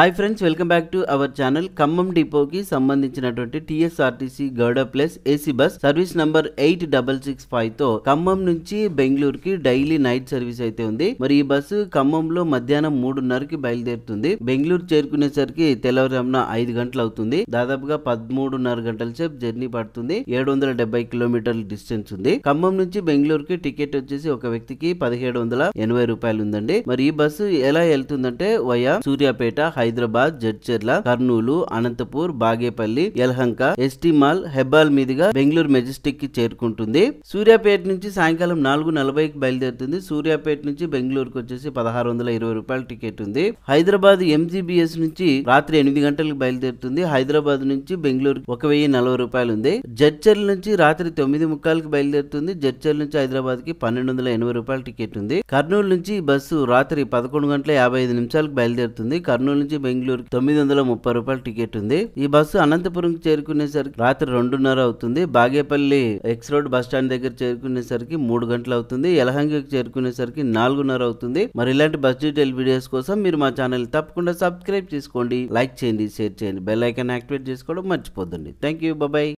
Hi friends welcome back to our channel Khammam డిపోకి సంబంధించినటువంటి TSRTC Garuda plus AC bus service number eight double six ఫైవ్తో Khammam నుంచి బెంగళూరుకి daily night service అయితే ఉంది. మరి ఈ బస్సు ఖమ్మంలో మధ్యాహ్నం మూడున్నరకి బయలుదేరుతుంది. బెంగళూరు చేరుకునేసరికి తెల్లవారుజామున ఐదు గంటలు అవుతుంది. దాదాపుగా పదమూడున్నర గంటల సేపు జర్నీ పడుతుంది. ఏడు వందల డెబ్బై కిలోమీటర్ల డిస్టెన్స్ ఉంది. ఖమ్మం నుంచి బెంగళూరుకి టికెట్ వచ్చేసి ఒక వ్యక్తికి పదిహేడు వందల ఎనభై రూపాయలు ఉందండి. మరి ఈ బస్సు ఎలా వెళ్తుందంటే via Suryapet Hyderabad Jadcherla Kurnool Anantapur Bagepalli Yelahanka Esteem mall Hebbal మీదుగా బెంగళూరు మెజెస్టిక్కి చేరుకుంటుంది. సూర్యాపేట నుంచి సాయంకాలం నాలుగు నలభైకి బయలుదేరుతుంది. సూర్యాపేట నుంచి బెంగళూరుకు వచ్చేసి పదహారు వందల ఇరవై రూపాయల టికెట్ ఉంది. హైదరాబాద్ ఎంజీబీఎస్ నుంచి రాత్రి ఎనిమిది గంటలకు బయలుదేరుతుంది. హైదరాబాద్ నుంచి బెంగళూరు ఒక వెయ్యి నలభై రూపాయలు ఉంది. జడ్చర్ల నుంచి రాత్రి తొమ్మిది ముక్కాలకి బయలుదేరుతుంది. జడ్చర్ల నుంచి హైదరాబాద్కి పన్నెండు వందల ఎనభై రూపాయల టికెట్ ఉంది. కర్నూలు నుంచి బస్సు రాత్రి పదకొండు గంటల యాభై ఐదు నిమిషాలకు బయలుదేరుతుంది. కర్నూలు నుంచి బెంగళూరు తొమ్మిది వందల ముప్పై రూపాయల టికెట్ ఉంది. ఈ బస్సు అనంతపురం చేరుకునేసరికి రాత్రి రెండున్నర అవుతుంది. Bagepalli X road bus stand దగ్గర చేరుకునేసరికి మూడు గంటలు అవుతుంది. యలహంగికి చేరుకునేసరికి నాలుగున్నర అవుతుంది. మరి ఇలాంటి బస్ డీటెయిల్ వీడియోస్ కోసం మీరు మా ఛానల్ తప్పకుండా సబ్స్క్రైబ్ చేసుకోండి. లైక్ చేయండి షేర్ చేయండి. బెల్ ఐకాన్ యాక్టివేట్ చేసుకోవడం మర్చిపోద్దండి. Thank you. బాయ్